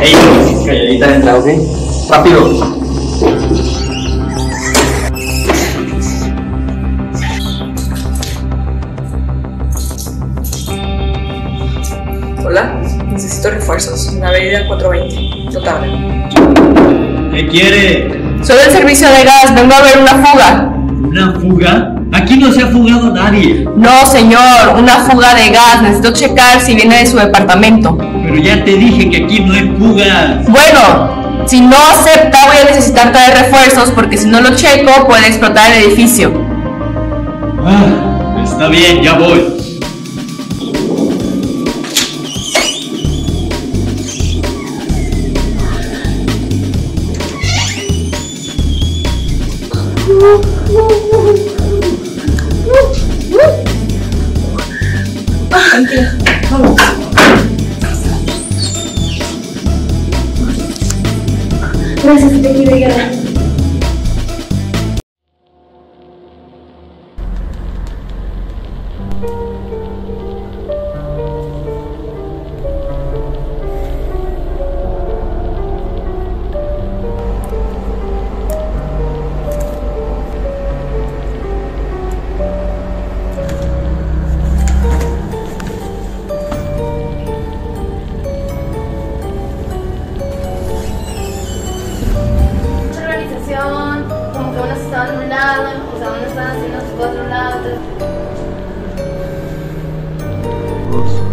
Ey, calladita entra, ¿ok? Rápido. Hola, necesito refuerzos. En la avenida 420. Notable. ¿Qué quiere? Soy del servicio de gas, vengo a ver una fuga. ¿Una fuga? Aquí no se ha fugado nadie. No, señor, una fuga de gas. Necesito checar si viene de su departamento. Pero ya te dije que aquí no hay fugas. Bueno, si no acepta, voy a necesitar traer refuerzos porque si no lo checo, puede explotar el edificio. Ah, está bien, ya voy. Gracias, detective Guerra. Como que unos estaban en un lado, o sea, unos estaban haciendo sus. Yo.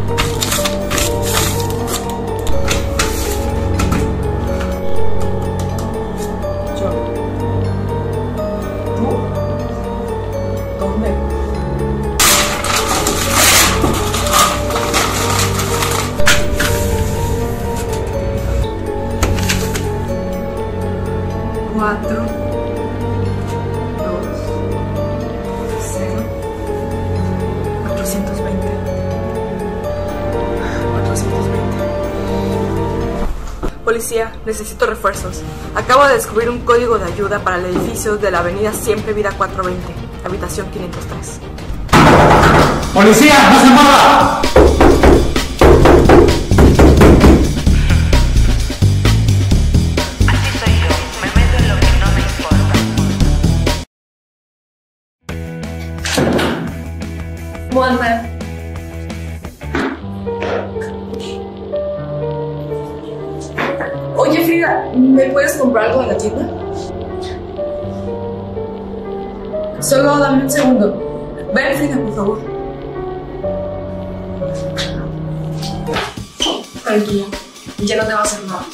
4, 2, 0, 420. 420. Policía, necesito refuerzos. Acabo de descubrir un código de ayuda para el edificio de la avenida Siempre Vida 420, habitación 503. ¡Policía, no se mueva! Muerta. Oye, Frida, ¿me puedes comprar algo de la tienda? Solo dame un segundo. Ven, Frida, por favor. Tranquila, ya no te va a hacer nada.